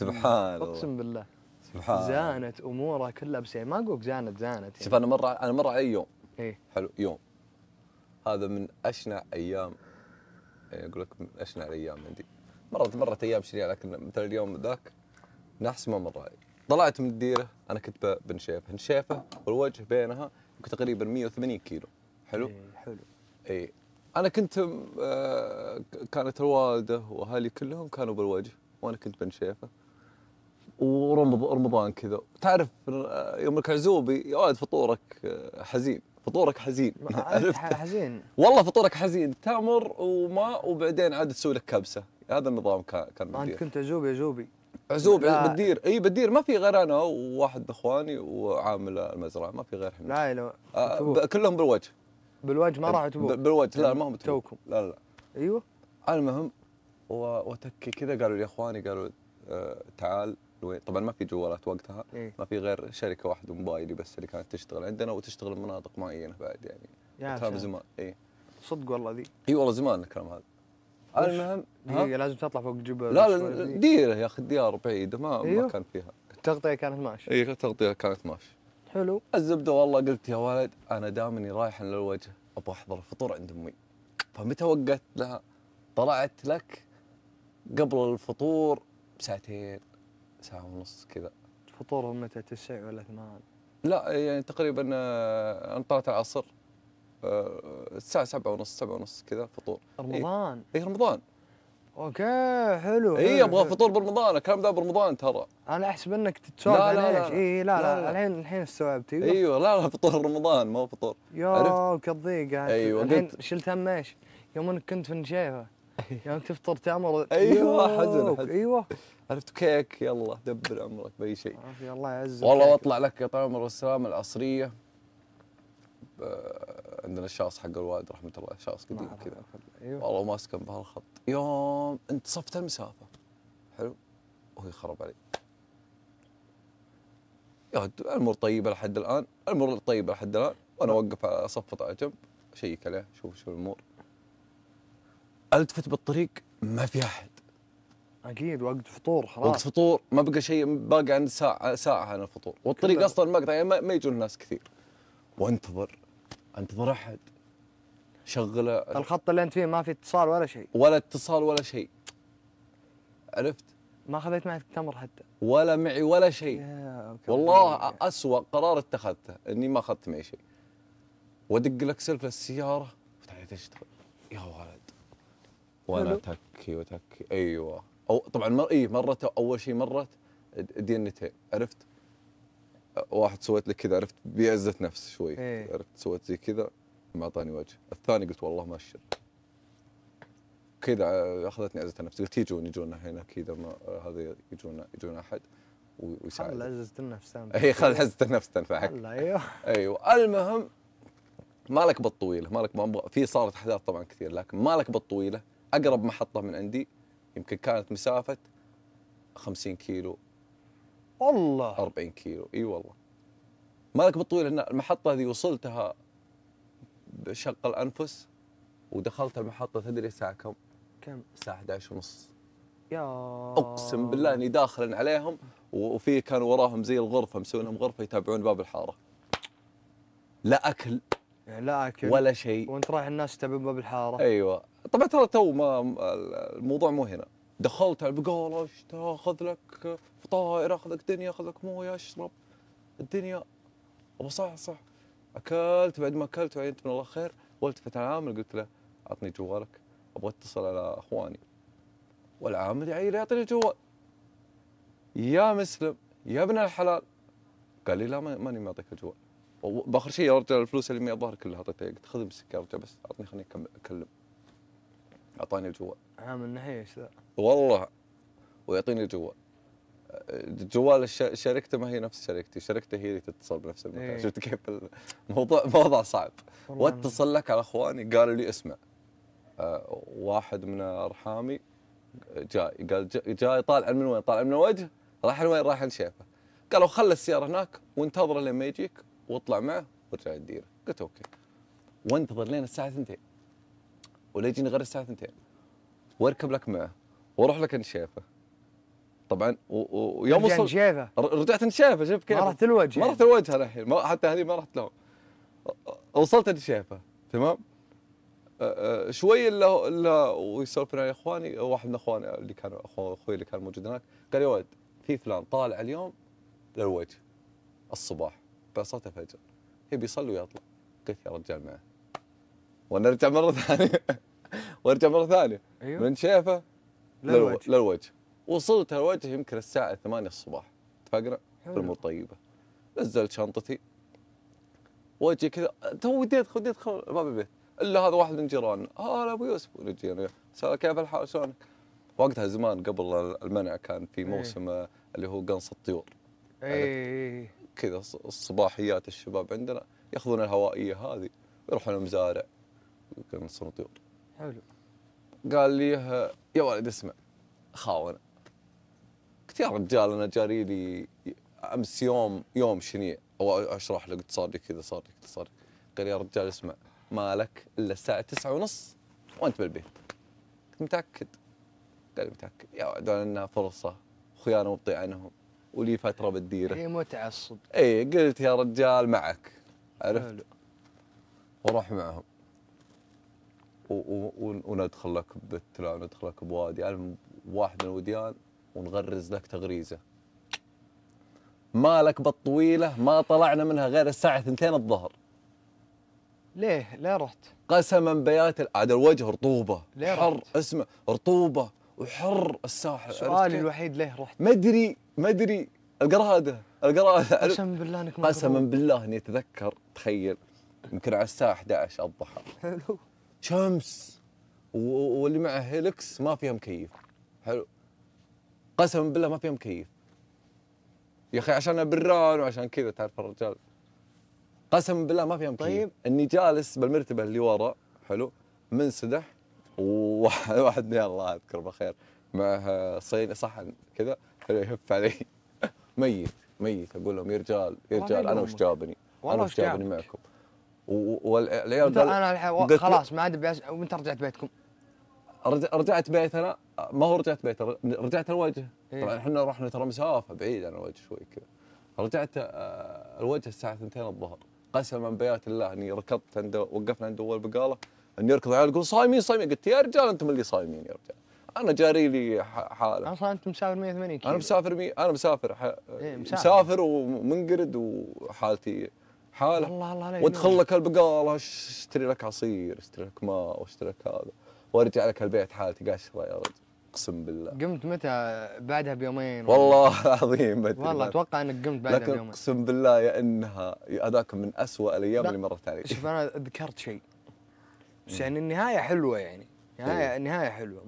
سبحان الله. اقسم بالله. سبحان الله. زانت أمورها كلها بس يعني ما اقولك زانت زانت شوف يعني. أنا مرة أنا مرة علي يوم. إيه. حلو يوم. هذا من أشنع أيام. يعني أقول لك من أشنع الأيام عندي. مرت مرت أيام شنيعة لكن مثل اليوم ذاك نحس ما مر علي طلعت من الديرة أنا كنت بنشيفة. نشيفه والوجه بينها يمكن تقريبا 180 كيلو. حلو؟ إيه حلو. اي أنا كنت آه، كانت الوالده واهلي كلهم كانوا بالوجه وأنا كنت بنشيفة. ورمضان كذا. تعرف آه، يوم انك عزوبي يا ولد فطورك آه، حزين. فطورك حزين. عرفت؟ حزين. والله فطورك حزين. تمر وماء وبعدين عاد تسوي لك كبسة. هذا النظام كان كان انت كنت عزوبي عزوبي. عزوب لا. بالدير إي بالدير ما في غير أنا وواحد من اخواني وعامل المزرعة. ما في غير إحنا. لا لا. آه، كلهم بالوجه. بالوجه ما راح ب- تبوك بالوجه. لا ما هم. توكم. لا لا. أيوه. المهم وتكي كذا قالوا لي إخواني قالوا آه تعال طبعا ما في جوالات وقتها إيه. ما في غير شركة واحدة موبايلي بس اللي كانت تشتغل. عندنا وتشتغل بمناطق معينة بعد يعني. يا كلام. زمان اي صدق والله ذي. إي والله زمان الكلام هذا؟ المهم ها؟ دقيقة لازم تطلع فوق الجبل لا لا. ديرة يا أخي ديار بعيدة ما أيوه. ما كان فيها. التغطية كانت ماشي إي التغطية كانت ماشية. حلو. الزبدة والله قلت يا ولد أنا دامني رايح للوجه أبغى أحضر الفطور عند أمي. فمتى وقت لها؟ طلعت لك قبل الفطور بساعتين. ساعة ونص كذا. فطورهم متى؟ تسع ولا ثمان؟ لا يعني تقريبا آه، أنا طلعت العصر آه، الساعة سبعة ونص سبعة ونص كذا فطور. رمضان؟ اي رمضان. أوكي حلو اي أبغى. فطور برمضان الكلام ذا برمضان ترى. أنا أحسب إنك تسولف لا، لا، لا،. اي لا لا،. الحين الحين استوعبت. أيوه أيوه لا لا فطور رمضان ما هو فطور يا كالضيقة أيوة، الحين قلت- شلت هم إيش؟ يوم انك كنت في النشيفة. يوم تفطر تمر أيوة، حزن،. أيوه. عرفت كيك؟ يلا دبر عمرك بأي شيء. عافية الله يعزك. والله واطلع لك يا طال العمر والسلامه العصرية. عندنا الشاص حق الوالد رحمة الله شاص قديم كذا. أيوه. والله ماسكا بهالخط. يوم انتصفت المسافة. حلو. وهي خرب علي. يا الأمور طيبة لحد الآن. الأمور طيبة لحد الآن. وأنا أوقف على صفط على جنب أشيك عليه شوف شو الأمور. ألتفت بالطريق ما في أحد. أكيد وقت فطور وقت خلاص فطور ما بقى شيء باقي عند ساعة ساعة عن الفطور. والطريق. أصلا مقطع يعني ما, ما يجون الناس كثير. وأنتظر أنتظر أحد. شغله. الخط اللي أنت فيه ما في اتصال ولا شيء. ولا اتصال ولا شيء. عرفت؟ ما خذيت معك تمر حتى. ولا معي ولا شيء. والله. أسوأ قرار اتخذته إني ما أخذت معي شيء. وأدق لك سلف السيارة. وتعالي تشتغل. يا ولد. وأنا. تكي وتكي أيوه. أو طبعا مر اي مرت أول شيء مرت دينتين عرفت؟ واحد سويت لي كذا عرفت؟ بعزه نفس شوي. إيه. عرفت؟ سويت زي كذا ما اعطاني وجه. الثاني قلت والله ما أشر. كذا أخذتني عزه النفس قلت يجون يجون هنا كذا ما هذا يجون يجون أحد خل ويساعد. عززة النفس تم. اي خل عزه النفس تنفعك. خل، أيوه. أيوه. المهم ما لك بطويله ما لك في صارت أحداث طبعا كثير لكن ما لك بطويله أقرب محطة من عندي يمكن كانت مسافة 50 كيلو. والله. 40 كيلو. إي والله. ما لك بطويله إن المحطة هذه وصلتها بشق الأنفس ودخلت المحطة تدري الساعة كم؟ كم؟ الساعة 11 ونص. يا أقسم بالله إني داخل عليهم وفي كانوا وراهم زي الغرفة مسوين لهم غرفة يتابعون باب الحارة. لا أكل لا أكل. ولا شيء. وانت رايح الناس تبون باب الحارة. أيوه. طبعا ترى تو ما الموضوع مو هنا. دخلت على البقاله تاخذ لك؟ فطاير اخذ لك دنيا اخذ لك مويه أشرب الدنيا. أبغى صح صح أكلت بعد ما أكلت وعينت من الله خير والتفت على العامل قلت له أعطني جوالك أبغى اتصل على أخواني. والعامل يعير يعطيني الجوال يا مسلم يا ابن الحلال. قال لي لا ما- ماني معطيك الجوال. باخر شيء يا رجال الفلوس اللي معي الظاهر كلها أعطيتها. قلت خذ امسك يا رجال بس أعطني خليني أكلم. اعطاني الجوال. عامل نحيس ذا؟ والله ويعطيني الجوال. الش- شركته ما هي نفس شركتي شركته هي اللي تتصل بنفس المكان. إيه. شفت كيف؟ الموضوع موضوع صعب. واتصل لك على أخواني قالوا لي اسمع. آه، واحد من أرحامي جاي قال جا- جاي طالع من وين؟ طالع من الوجه راح لوين؟ راح لشيفه قالوا خلي السيارة هناك وانتظره لين ما يجيك واطلع معه وارجع الديره قلت أوكي. وانتظر لين الساعة 2 ولا يجيني غير الساعة 2 واركب لك معه وأروح لك عند شيفه طبعا ويوم وصل نشيفه ر- رجعت نشافه شوف كيف. ما رحت الوجه. ما. رحت الوجه الحين حتى هذه ما رحت لهم. وصلت نشافه تمام؟ شوي الا الا ويسولف لنا يا إخواني واحد من إخواني اللي كان أخوي اللي كان موجود هناك قال يا ولد في فلان طالع اليوم للوجه الصباح. بصلاه الفجر. يبي يصلي ويطلع. قلت يا رجال معه ونرجع مرة ثانية. وارجع مرة ثانية. أيوه. من شيفه للو- للوجه للوجه. وصلت الوجه يمكن الساعة 8 الصباح. اتفقنا حلو. بالامور طيبة. نزلت شنطتي. وجهي كذا. تو ودي ادخل ودي ادخل باب البيت إلا هذا واحد من جيراننا. هلا أبو يوسف. ونجينا كيف الحال؟ شلونك؟ وقتها زمان قبل المنع كان في إيه. موسم آه، اللي هو قنص الطيور. اي كذا الص- الصباحيات الشباب عندنا ياخذون الهوائية هذه يروحون المزارع. يقنصون طيور حلو. قال لي يا ولد اسمع خاونه قلت يا رجال أنا جاري لي أمس يوم يوم شنيع أو أشرح له قلت صار لي كذا صار لي كذا صار لي قال يا رجال اسمع ما لك إلا الساعة تسعة ونص وأنت بالبيت. قلت متأكد. قال لي متأكد. يا ولد انها فرصة أخويانا مبطي عنهم ولي فترة بالديره هي متعه الصدق اي قلت يا رجال معك. عرفت؟ حلو. وأروح معهم. وندخل لك بتلا وندخل لك بوادي. يعني واحد من الوديان ونغرز لك تغريزة. مالك بالطويلة ما طلعنا منها غير الساعة 2 الظهر. ليه؟ لا رحت. قسما بيات عاد الوجه رطوبة. ليه حر رحت؟ اسمع رطوبة وحر الساحل. سؤالي؟ الوحيد ليه رحت؟ ما أدري ما أدري. القراده القراده قسما بالله أنك قسما. بالله إني أتذكر تخيل يمكن على الساعة 11 الضحى حلو. شمس واللي معه هيلكس ما فيها مكيف حلو. قسما بالله ما فيها مكيف يا أخي عشان بران وعشان كذا تعرف الرجال. قسما بالله ما فيها مكيف طيب. إني جالس بالمرتبة اللي ورا. حلو. منسدح. وواحد الله اذكره بالخير معه صيني صحن كذا. حلو. يهف علي. ميت. ميت. أقول لهم يا رجال يا رجال أنا وش. جابني؟ أنا وش جابني؟ معكم؟ والعيال أنا خلاص ما عاد وانت رجعت بيتكم. رجع رجعت بيتنا ما هو رجعت بيت رجعت الوجه إيه. طبعا إحنا رحنا ترى مسافة بعيد عن الوجه شوي كذا. رجعت آه، الوجه الساعة 2 الظهر. قسما بيات الله إني ركضت عند وقفنا عند أول بقالة. اني يركض العيال يقول صايمين صايمين. قلت يا رجال أنتم اللي صايمين يا رجال. أنا جاري لي حالة. أصلا أنت مسافر 180 كيلو أنا مسافر مي أنا مسافر ح... إيه، مسافر. مسافر ومنقرد وحالتي. حاله. الله الله عليك. وادخل لك البقاله اشتري لك عصير اشتري لك ماء واشتري لك هذا. وارجع لك البيت حالتي قاشره يا رجل. اقسم بالله. قمت متى؟ بعدها بيومين والله العظيم ما والله أتوقع إنك قمت بعدها لكن بيومين. أقسم بالله يا إنها هذاك من أسوأ الأيام لا. اللي مرت علي. شوف أنا ذكرت شيء. بس يعني النهاية حلوة يعني. نهايه إيه. النهاية حلوة.